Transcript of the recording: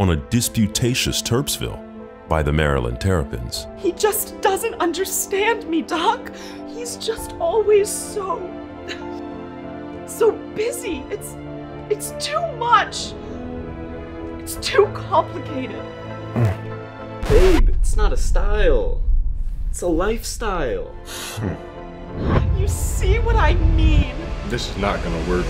on a disputatious Terpsville by the Maryland Terrapins. He just doesn't understand me, Doc. He's just always so. so busy. It's. it's too much. It's too complicated. Babe, it's not a style. It's a lifestyle. You see what I mean? This is not gonna work.